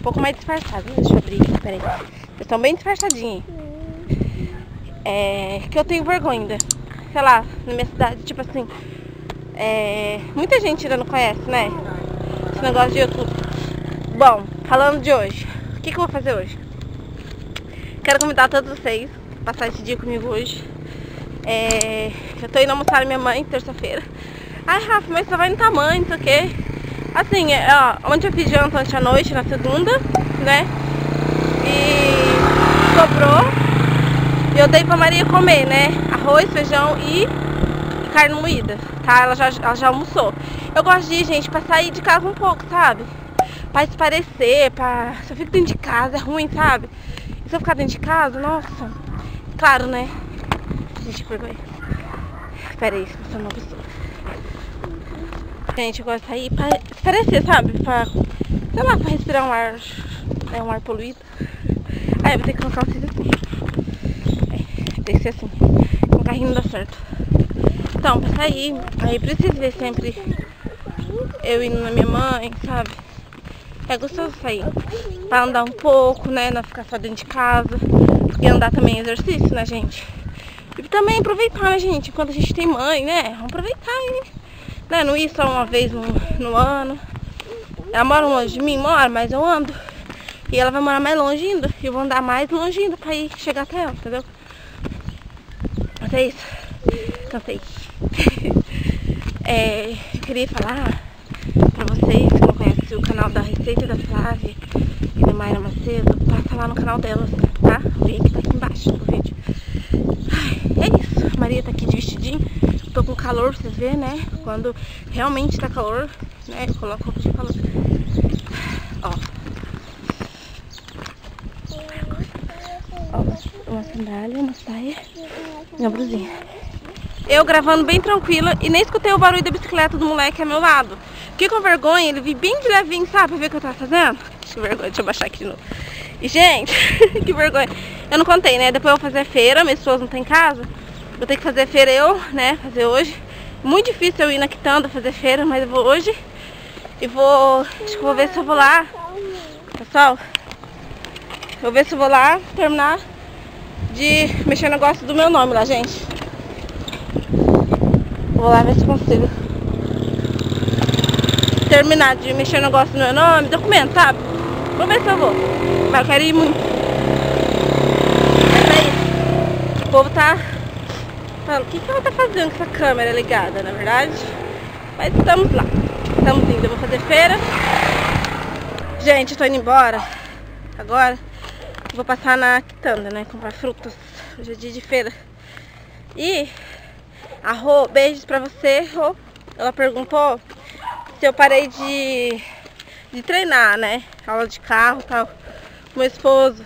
um pouco mais disfarçados. Deixa eu abrir aqui, peraí. Eles estão bem disfarçadinhos. É, que eu tenho vergonha ainda. Sei lá, na minha cidade, tipo assim. É, muita gente ainda não conhece, né? Esse negócio de YouTube. Bom, falando de hoje. O que, que eu vou fazer hoje? Quero convidar todos vocês a passar esse dia comigo hoje. É, eu tô indo almoçar minha mãe terça-feira. Ai, Rafa, mas você vai no tamanho, não sei o quê. Assim, é, ó, ontem eu fiz janta ontem à noite, na segunda, né? E sobrou. E eu dei pra Maria comer, né? Arroz, feijão e, carne moída, tá? Ela já, ela já almoçou. Eu gosto de, gente, pra sair de casa um pouco, sabe? Pra esparecer, pra... Se eu fico dentro de casa, é ruim, sabe? E se eu ficar dentro de casa, nossa... Claro, né? Gente, vergonha. Espera aí, se não pessoa. Gente, eu gosto de sair pra esparecer, sabe? Pra, sei lá, pra respirar um ar... É um ar poluído. Aí eu vou ter que colocar vocês assim. É, tem que ser assim. Com o carrinho não dá certo. Então, pra sair, aí preciso ver sempre eu indo na minha mãe, sabe? É gostoso sair. Pra andar um pouco, né? Não ficar só dentro de casa. Porque andar também é exercício, né, gente? E também aproveitar, né, gente? Enquanto a gente tem mãe, né? Aproveitar, hein? Né? Não ir só uma vez no, no ano. Ela mora longe de mim, mora, mas eu ando. E ela vai morar mais longe ainda. E eu vou andar mais longe ainda pra ir chegar até ela, entendeu? Mas é isso. Cansei. é, queria falar pra vocês que não conhecem o canal da Receita da Flávia e da Mayra Macedo, passa lá no canal delas, tá? O link tá aqui embaixo do vídeo. Ai, é isso. Maria tá aqui de vestidinho. Tô com calor vocês verem, né? Quando realmente tá calor, né? Eu coloco roupa de calor. Ó. Ó, uma sandália, uma saia uma blusinha. Eu gravando bem tranquila e nem escutei o barulho da bicicleta do moleque ao meu lado. Fiquei com vergonha, ele vi bem de levinho, sabe, pra ver o que eu tava fazendo. Que vergonha, deixa eu baixar aqui de novo. E, gente, que vergonha. Eu não contei, né? Depois eu vou fazer feira, minha esposa não tá em casa. Vou ter que fazer feira eu, né? Fazer hoje. Muito difícil eu ir na Quitanda fazer feira, mas eu vou hoje. E vou... Acho que vou ver se eu vou lá. Pessoal, vou ver se eu vou lá terminar de mexer no negócio do meu nome lá, gente. Vou lá ver se consigo terminar de mexer no negócio do meu nome, documento, sabe? Vou ver se eu vou. Mas eu quero ir muito. É isso. O povo tá falando, o que, que ela tá fazendo com essa câmera ligada, na verdade? Mas estamos lá. Estamos indo, eu vou fazer feira. Gente, tô indo embora. Agora vou passar na quitanda, né? Comprar frutas. Hoje é dia de feira. E a Rô, beijos pra você, Rô. Ela perguntou se eu parei de, de treinar, né? Aula de carro e tal, com meu esposo.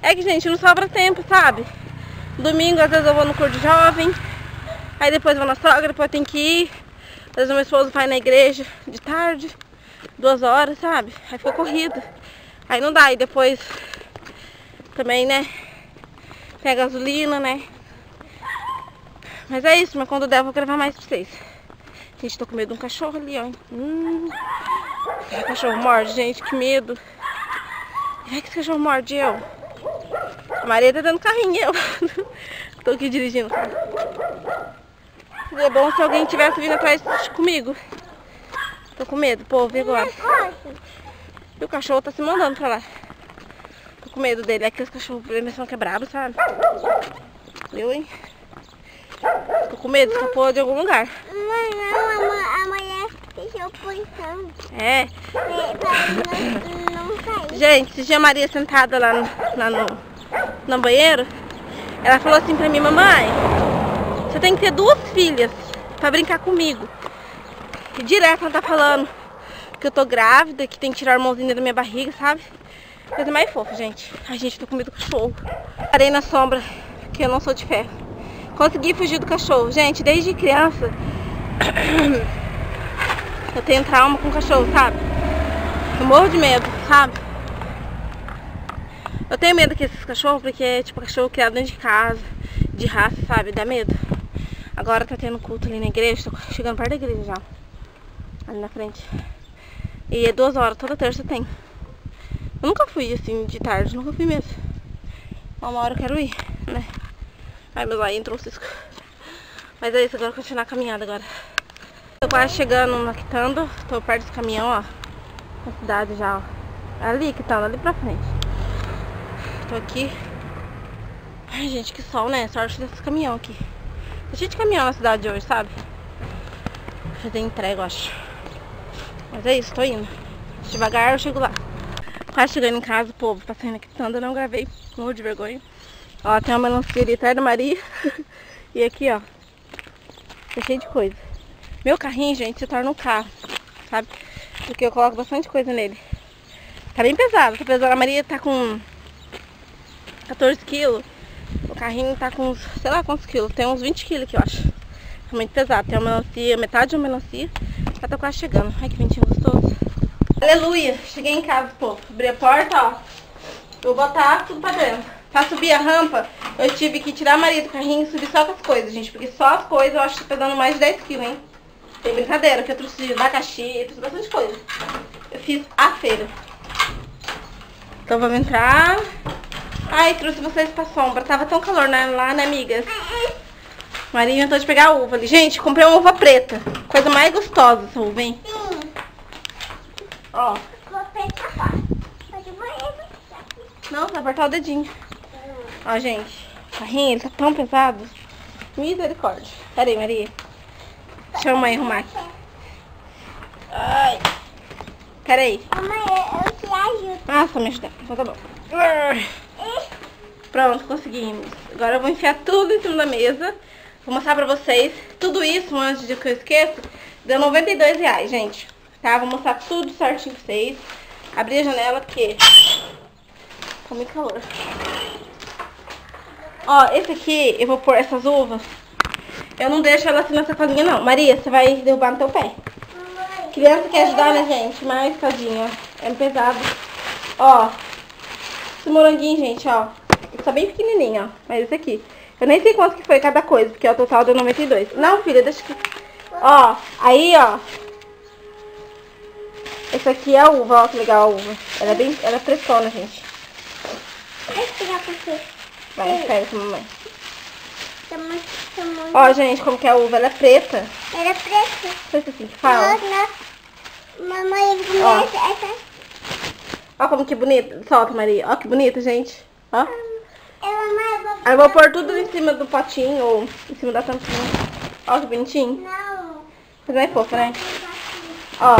É que, gente, não sobra tempo, sabe? Domingo, às vezes eu vou no curso de jovem, aí depois vou na sogra, depois tenho que ir. Às vezes meu esposo vai na igreja de tarde, duas horas, sabe? Aí fica corrido. Aí não dá, e depois também, né? Tem a gasolina, né? Mas é isso, mas quando der eu vou gravar mais pra vocês. Gente, tô com medo de um cachorro ali, ó. Hum. O cachorro morde, gente, que medo. Vai que esse cachorro morde eu. A Maria tá dando carrinho, eu. tô aqui dirigindo. Seria bom se alguém tivesse vindo atrás comigo. Tô com medo, povo, e agora? E o cachorro tá se mandando pra lá. Tô com medo dele. É aqueles cachorros, eles são quebrados, sabe? Eu, hein? Tô com medo, escapou de algum lugar. Mãe, não, a, a mulher deixou posição. É. É, não, não. Gente, dia a Maria sentada lá, no, lá no, no banheiro, ela falou assim pra mim, mamãe, você tem que ter duas filhas pra brincar comigo. E direto ela tá falando que eu tô grávida, que tem que tirar a mãozinha da minha barriga, sabe? Coisa mais fofa, gente. Ai, gente, tô com medo do cachorro. Parei na sombra, que eu não sou de ferro. Consegui fugir do cachorro. Gente, desde criança, eu tenho trauma com cachorro, sabe? Eu morro de medo, sabe? Eu tenho medo desses cachorros porque é tipo cachorro criado dentro de casa, de raça, sabe? Dá medo. Agora tá tendo culto ali na igreja, tô chegando perto da igreja já. Ali na frente. E é duas horas, toda terça tem. Eu nunca fui assim de tarde, nunca fui mesmo. Uma hora eu quero ir, né? Ai, meu pai entrou o cisco. Mas é isso, agora continuar a caminhada agora. Tô quase chegando na Quitando, tô perto do caminhão, ó. Na cidade já, ó. Ali, Quitando, ali pra frente. Tô aqui. Ai, gente, que sol, né? Sorte desses caminhão aqui. Tá cheio de caminhão na cidade hoje, sabe? Fazer entrega, eu acho. Mas é isso, tô indo. Devagar eu chego lá. Quase chegando em casa, povo tá saindo aqui Quitando, eu não gravei. Morro de vergonha. Ó, tem uma melancia ali atrás da Maria. e aqui, ó. Tá cheio de coisa. Meu carrinho, gente, se torna um carro, sabe? Porque eu coloco bastante coisa nele. Tá bem pesado, tá pesado. A Maria tá com 14 quilos. O carrinho tá com, sei lá quantos quilos. Tem uns 20 quilos aqui, eu acho. Tá muito pesado. Tem uma melancia, metade de uma melancia. Já tá quase chegando. Ai, que ventinho gostoso. Aleluia. Cheguei em casa, povo. Abri a porta, ó. Vou botar tudo pra dentro. Pra subir a rampa, eu tive que tirar a Maria do carrinho e subir só com as coisas, gente. Porque só as coisas eu acho que tá dando mais de 10 quilos, hein? Tem brincadeira, que eu trouxe abacaxi, eu trouxe bastante coisa. Eu fiz a feira. Então vamos entrar. Ai, trouxe vocês pra sombra. Tava tão calor né, lá, né, amigas? Maria inventou de pegar a uva ali. Gente, comprei uma uva preta. Coisa mais gostosa essa uva, hein? Sim. Ó. Pode banheiro. Não, vai apertar o dedinho. Ó, gente. O carrinho, ele tá tão pesado. Misericórdia. Pera aí, Maria. Deixa a mãe arrumar aqui. Ai. Pera aí. Mamãe, eu, te ajudo. Nossa, me ajuda. Então tá bom. Pronto, conseguimos. Agora eu vou enfiar tudo em cima da mesa. Vou mostrar pra vocês. Tudo isso, antes de que eu esqueça, deu 92 reais, gente. Tá? Vou mostrar tudo certinho pra vocês. Abri a janela porque tá muito calor. Ó, esse aqui, eu vou pôr essas uvas. Eu não deixo ela assim na sacolinha, não. Maria, você vai derrubar no teu pé. Criança quer ajudar, né, gente? Mas, tadinha, é pesado. Ó, esse moranguinho, gente, ó. Ele tá bem pequenininho, ó. Mas esse aqui. Eu nem sei quanto que foi cada coisa, porque o total deu 92. Não, filha, deixa que... Ó, aí, ó. Esse aqui é a uva, ó, que legal a uva. Ela é bem... Ela é frescona, gente. Pegar pra você. Vai, mamãe. Tá muito, tá muito. Ó, gente, como que é a uva? Ela é preta. Era preta. Não sei se é assim que fala. Mamãe, essa. Ó como que bonita. Solta, Maria. Ó que bonita, gente. Ó. Eu, vou vou pôr tudo em cima do potinho ou em cima da tampinha. Ó que bonitinho. Não. Mas não é fofo, né? Ó,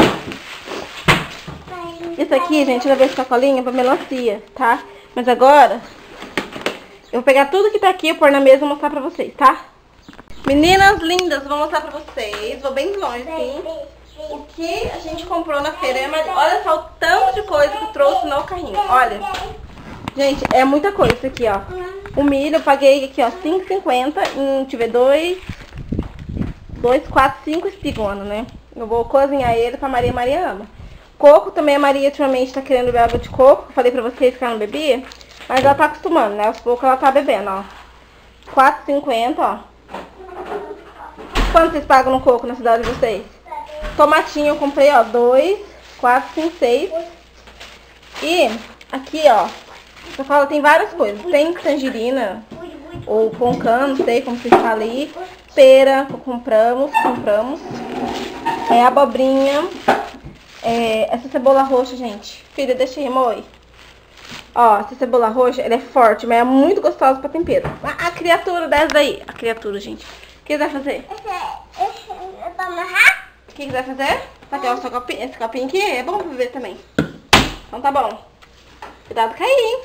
isso aqui, gente, eu levei sacolinha pra melancia, tá? Mas agora, eu vou pegar tudo que tá aqui, pôr na mesa e mostrar pra vocês, tá? Meninas lindas, vou mostrar pra vocês. Vou bem longe, sim. O que a gente comprou na feira. Mas olha só o tanto de coisa que trouxe no carrinho. Olha, gente, é muita coisa aqui, ó. O milho eu paguei aqui, ó, 5,50 em, ver, 2, 2, 4, 5 espigona, né? Eu vou cozinhar ele pra Maria Maria ama. Coco também, a Maria ultimamente tá querendo beber água de coco. Falei pra vocês que ela não bebia. Mas ela tá acostumando, né? Aos poucos ela tá bebendo, ó. 4,50, ó. Quanto vocês pagam no coco na cidade de vocês? Tomatinho eu comprei, ó, 2, 4, 5, 6. E aqui, ó, eu falo, tem várias coisas. Tem tangerina, ou poncã, não sei como vocês falam aí. Pera, compramos, compramos. É abobrinha. É, essa cebola roxa, gente. Filha, deixa aí, amor. Ó, essa cebola roxa, ela é forte, mas é muito gostosa pra tempero. A, a criatura dessa daí. A criatura, gente. O que você vai fazer? Esse, esse, eu vou amarrar? O que você vai fazer? Vai ter esse copinho, esse copinho aqui é bom pra beber também. Então tá bom. Cuidado cair, hein?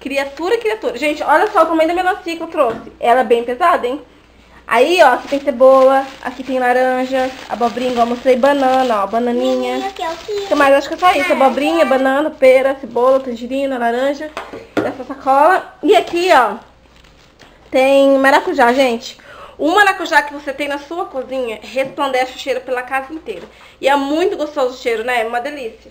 Criatura, criatura. Gente, olha só o tamanho da melancia que eu trouxe. Ela é bem pesada, hein? Aí, ó, aqui tem cebola, aqui tem laranja, abobrinha, igual eu mostrei, banana, ó, bananinha. É o que? mais? Acho que é só isso. Abobrinha, banana, pera, cebola, tangerina, laranja. Dessa sacola. E aqui, ó, tem maracujá, gente. O maracujá que você tem na sua cozinha resplandece o cheiro pela casa inteira. E é muito gostoso o cheiro, né? É uma delícia.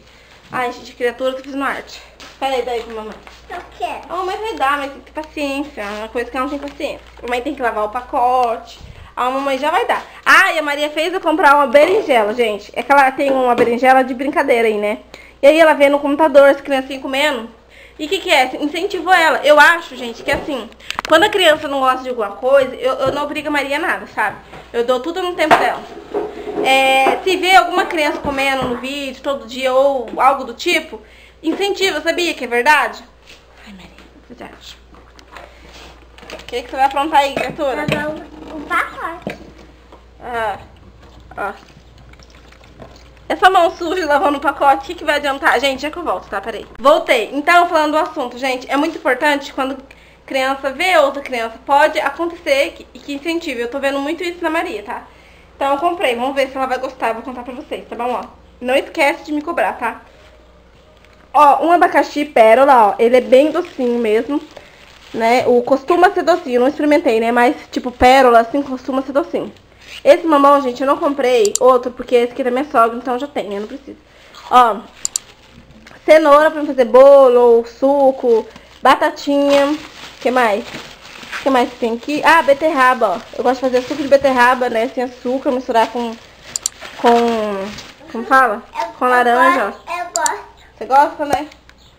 Ai, gente, criatura, tô fazendo arte. Pera aí, daí mamãe. Eu quero. A mamãe vai dar, mas tem que ter paciência. É uma coisa que ela não tem paciência. A mamãe tem que lavar o pacote. A mamãe já vai dar. Ah, e a Maria fez eu comprar uma berinjela, gente. É que ela tem uma berinjela de brincadeira aí, né? E aí ela vê no computador as criancinhas comendo. E o que, que é? Incentivou ela. Eu acho, gente, que assim, quando a criança não gosta de alguma coisa, eu, eu não obrigo a Maria nada, sabe? Eu dou tudo no tempo dela. É, se vê alguma criança comendo no vídeo todo dia ou algo do tipo, incentiva, sabia que é verdade? Ai, Maria, o que você acha? O que, que você vai aprontar aí, criatura? O pacote. Ah, ó. Essa mão suja lavando o pacote, o que, que vai adiantar? Gente, já que eu volto, tá? Peraí. Voltei. Então, falando do assunto, gente, é muito importante quando criança vê outra criança, pode acontecer que, que incentive. Eu tô vendo muito isso na Maria, tá? Então eu comprei, vamos ver se ela vai gostar, vou contar pra vocês, tá bom? Ó, não esquece de me cobrar, tá? Ó, um abacaxi pérola, ó, ele é bem docinho mesmo, né? O costuma ser docinho, não experimentei, né? Mas, tipo, pérola, assim, costuma ser docinho. Esse mamão, gente, eu não comprei outro, porque esse aqui é da minha sogra, então já tem, eu não preciso. Ó, cenoura pra fazer bolo, suco, batatinha, que mais? que mais tem aqui? Ah, beterraba, ó. Eu gosto de fazer suco de beterraba, né, sem açúcar, misturar com, com, como fala? Com laranja, ó. Eu gosto. Você gosta, né?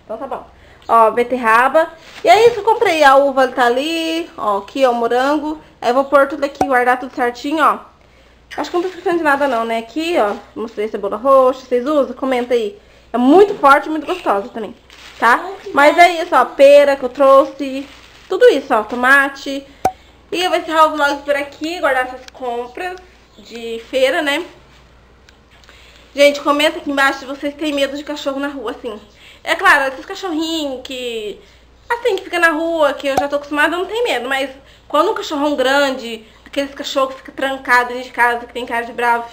Então tá bom. Ó, beterraba. E é isso, eu comprei. A uva tá ali, ó, aqui, ó, o morango. Aí eu vou pôr tudo aqui, guardar tudo certinho, ó. Acho que não tô esquecendo de nada não, né? Aqui, ó, mostrei cebola roxa. Vocês usam? Comenta aí. É muito forte muito gostosa também, tá? Mas é isso, ó, pera que eu trouxe. Tudo isso, ó, tomate. E eu vou encerrar o vlog por aqui, guardar essas compras de feira, né? Gente, comenta aqui embaixo se vocês têm medo de cachorro na rua, assim. É claro, esses cachorrinhos que... Assim, que fica na rua, que eu já tô acostumada, eu não tenho medo. Mas quando um cachorrão grande, aqueles cachorros que ficam trancados dentro de casa, que tem cara de bravo,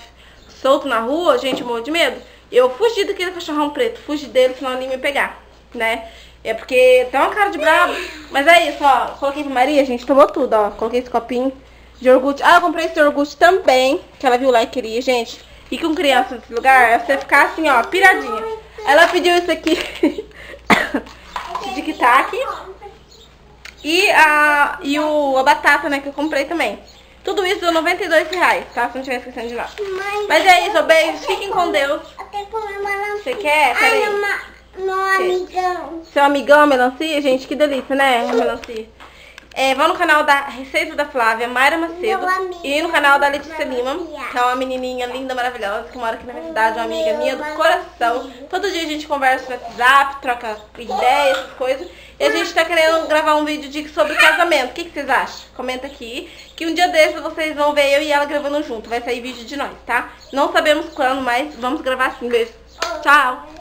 solto na rua, gente, eu morro de medo. Eu fugi daquele cachorrão preto, fugi dele, senão ele ia me pegar, né? É porque tem uma cara de bravo. Mas é isso, ó. Coloquei pra Maria, gente, tomou tudo, ó. Coloquei esse copinho de iogurte. Ah, eu comprei esse iogurte também, que ela viu lá e queria, gente. E com criança nesse lugar, é você ficar assim, ó, piradinha. Ela pediu isso aqui de tic-tac. E a, e o, a batata, né, que eu comprei também. Tudo isso deu 92 reais, tá? Se não estiver esquecendo de nada. Mãe, Mas é isso, beijos. Fiquem com Deus. Você quer? Peraí. Meu amigão. Seu amigão, melancia, gente, que delícia, né? Melancia. É, vão no canal da Receita da Flávia, Mayra Macedo. E no canal da Letícia Lima, que é uma menininha linda, maravilhosa, que mora aqui na minha cidade, uma amiga minha do coração. Todo dia a gente conversa no WhatsApp, troca ideias, coisas. E a gente tá querendo gravar um vídeo de, sobre casamento. O que, que vocês acham? Comenta aqui. Que um dia desses vocês vão ver eu e ela gravando junto. Vai sair vídeo de nós, tá? Não sabemos quando, mas vamos gravar sim. Beijo. Tchau!